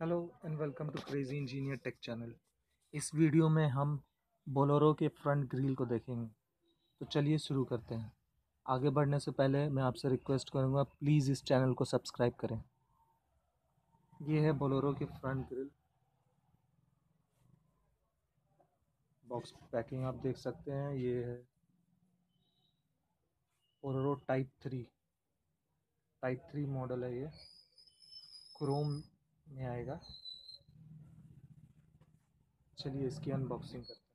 Hello and welcome to crazy engineer tech channel इस video में हम बोलोरो के फ्रंट ग्रिल को देखेंगे। तो चलिए शुरू करते हैं। आगे बढ़ने से पहले मैं आपसे रिक्वेस्ट करूँगा प्लीज़ इस चैनल को सब्सक्राइब करें। ये है बोलोरो के फ्रंट ग्रिल बॉक्स पैकिंग आप देख सकते हैं। ये है Bolero type three type three model है ये। क्रोम में आएगा। चलिए इसकी अनबॉक्सिंग करते हैं।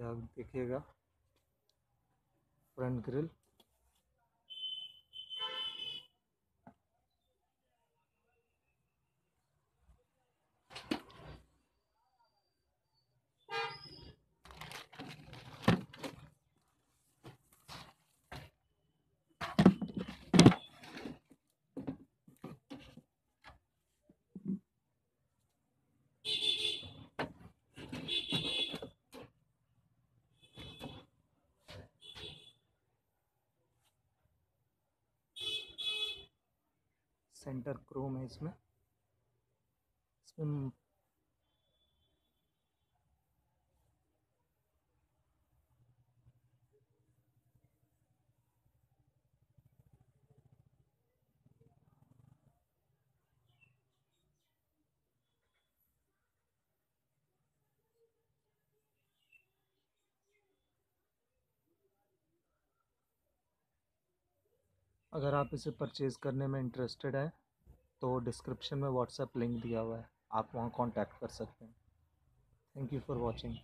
आप देखिएगा। फ्रंट ग्रिल सेंटर क्रोम है इसमें। इसमें अगर आप इसे परचेज़ करने में इंटरेस्टेड हैं तो डिस्क्रिप्शन में व्हाट्सएप लिंक दिया हुआ है। आप वहाँ कॉन्टैक्ट कर सकते हैं। Thank you for watching